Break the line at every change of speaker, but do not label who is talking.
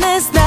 promise